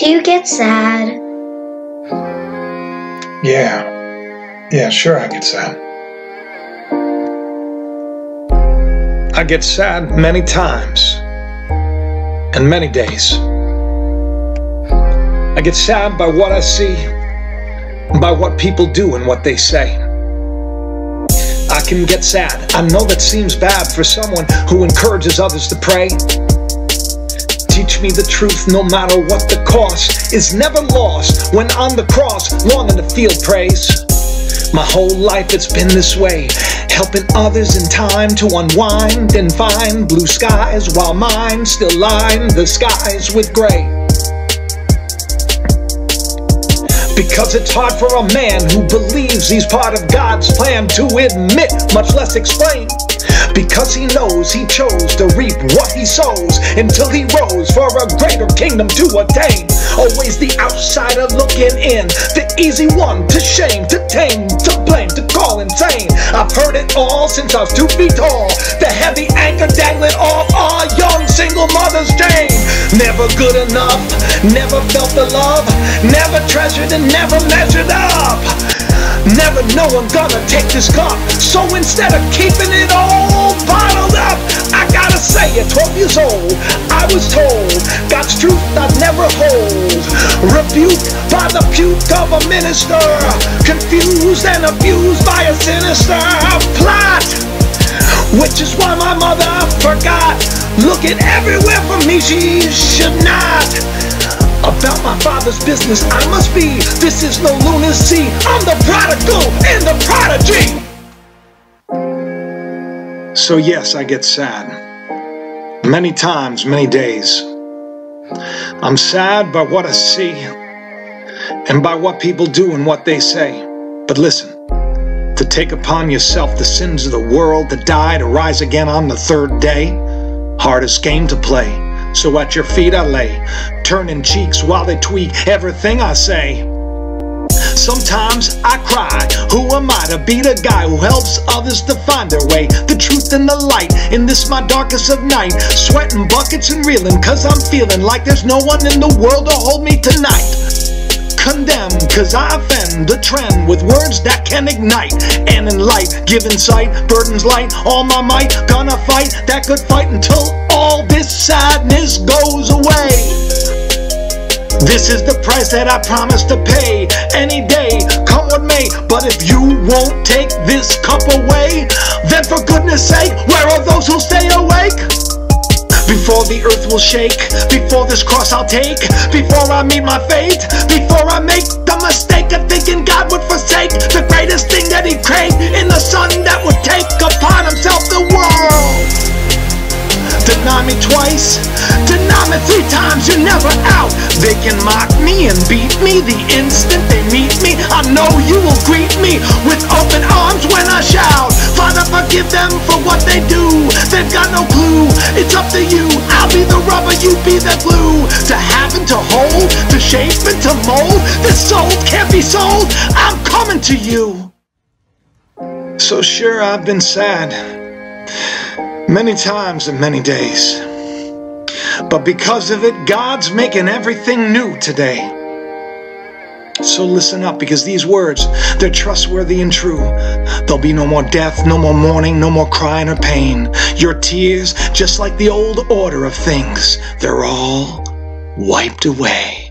Do you get sad? Yeah. Yeah, sure, I get sad. I get sad many times and many days. I get sad by what I see, by what people do and what they say. I can get sad. I know that seems bad for someone who encourages others to pray. Teach me the truth no matter what the cost is never lost when on the cross, longing to feel praise. My whole life it's been this way, helping others in time to unwind and find blue skies while mine still line the skies with gray. Because it's hard for a man who believes he's part of God's plan to admit, much less explain. Because he knows he chose to reap what he sows until he rose for a greater kingdom to attain. Always the outsider looking in, the easy one to shame, to tame, to blame, to call insane. I've heard it all since I was two feet tall. The heavy anchor dangling off our young single mother's chain. Never good enough, never felt the love, never treasured and never measured up. Never know I'm gonna take this cup. So instead of keeping it all bottled up, I gotta say at 12 years old, I was told God's truth I'd never hold. Rebuked by the puke of a minister, confused and abused by a sinister plot. Which is why my mother forgot. Looking everywhere for me, she should not. About my father's business, I must be. This is no lunacy. I'm the prodigal and the prodigy. So, yes, I get sad. Many times, many days. I'm sad by what I see and by what people do and what they say. But listen, to take upon yourself the sins of the world, to die, to rise again on the third day, hardest game to play. So at your feet I lay, turning cheeks while they tweak everything I say. Sometimes I cry. Who am I to be the guy who helps others to find their way? The truth and the light in this my darkest of night. Sweating buckets and reeling, cause I'm feeling like there's no one in the world to hold me tonight. Condemn, cause I offend the trend with words that can ignite and in light, give insight, burdens light, all my might, gonna fight that good fight until all this sadness goes away. This is the price that I promise to pay any day, come what may. But if you won't take this cup away, then for goodness sake, where are those who stay awake? Before the earth will shake, before this cross I'll take, before I meet my fate, before I make the mistake of thinking God would forsake the greatest thing that He craved in the Son that would take upon Himself the world. Deny me twice, deny me three times, you're never out. They can mock me and beat me the instant they meet me. I know you will greet me with open arms when I shout. Father, forgive them for what they do. They've got no clue. It's up to you. I'll be the rubber, you be the glue. To have and to hold, to shape and to mold. This soul can't be sold. I'm coming to you. So sure, I've been sad many times and many days. But because of it, God's making everything new today. So listen up because these words, they're trustworthy and true. There'll be no more death, no more mourning, no more crying or pain. Your tears, just like the old order of things, they're all wiped away.